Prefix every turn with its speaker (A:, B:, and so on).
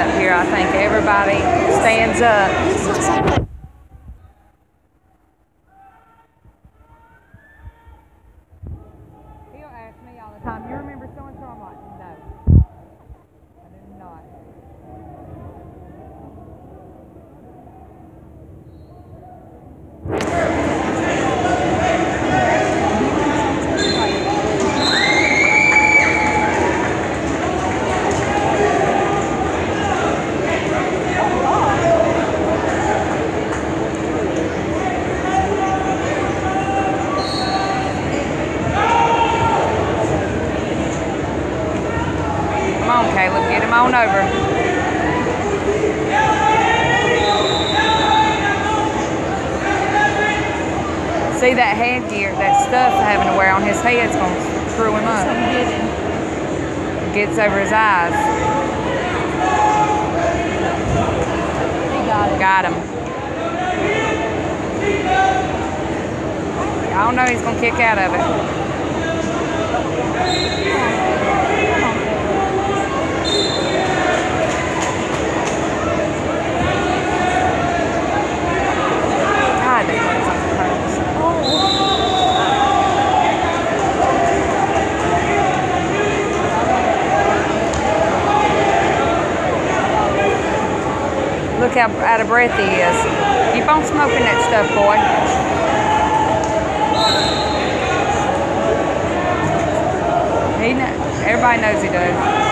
A: up here. I think everybody stands up. Caleb, get him on over. See that headgear, that stuff having to wear on his head's gonna screw him up. Gets over his eyes.
B: Got.
A: Got him. I don't know, he's gonna kick out of it. Look how out of breath he is. Keep on smoking that stuff, boy. He everybody knows he does.